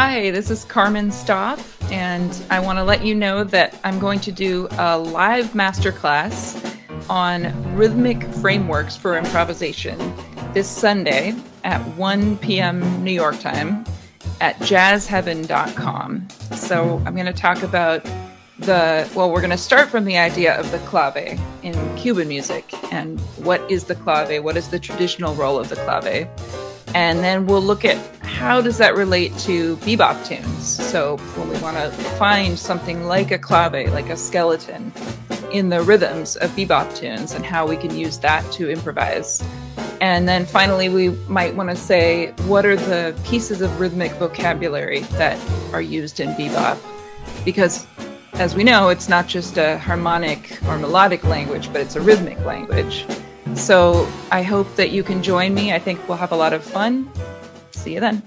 Hi, this is Carmen Staaf, and I want to let you know that I'm going to do a live masterclass on rhythmic frameworks for improvisation this Sunday at 1 p.m. New York time at jazzheaven.com. So I'm going to talk about the, well, we're going to start from the idea of the clave in Cuban music and what is the clave, what is the traditional role of the clave and then we'll look at how does that relate to bebop tunes. So when we want to find something like a clave, like a skeleton, in the rhythms of bebop tunes, and how we can use that to improvise. And then finally, we might want to say what are the pieces of rhythmic vocabulary that are used in bebop, because as we know, it's not just a harmonic or melodic language, but it's a rhythmic language. So I hope that you can join me. I think we'll have a lot of fun. See you then.